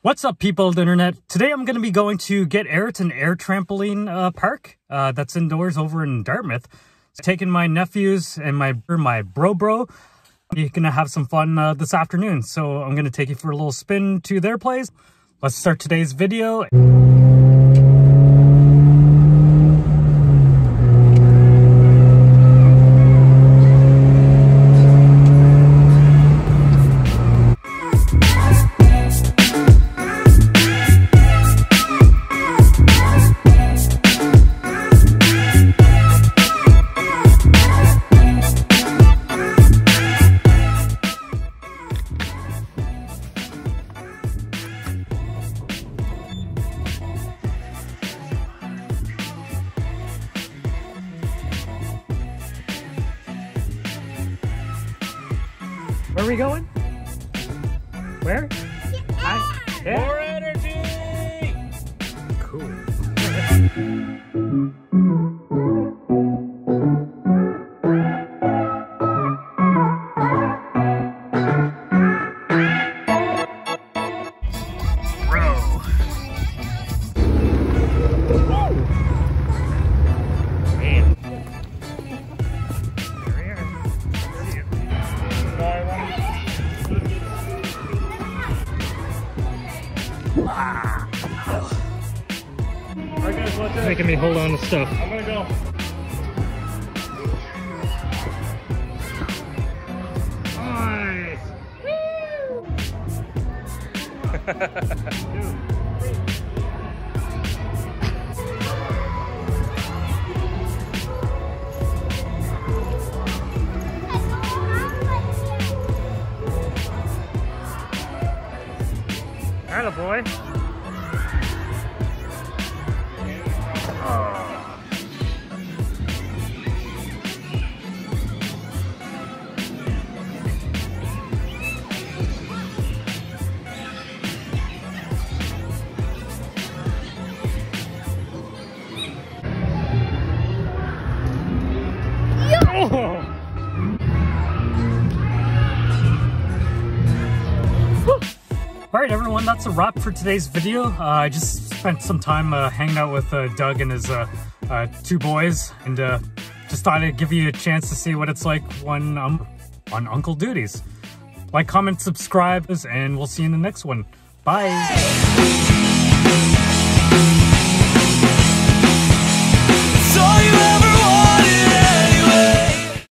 What's up, people of the internet? Today I'm going to be going to Get an air trampoline uh, park uh, that's indoors over in Dartmouth. Taking my nephews and my my bro bro. You're going to have some fun uh, this afternoon. So I'm going to take you for a little spin to their place. Let's start today's video. Where are we going? Where? Hi. Yeah. More energy! Cool. Alright guys, watch out. Making me hold on to stuff. I'm gonna go. Nice. Atta boy. Oh. All right, everyone, that's a wrap for today's video. Uh, I just spent some time uh, hanging out with uh, Doug and his uh, uh, two boys, and uh, just thought I'd give you a chance to see what it's like when I'm on Uncle Duties. Like, comment, subscribe, and we'll see you in the next one. Bye.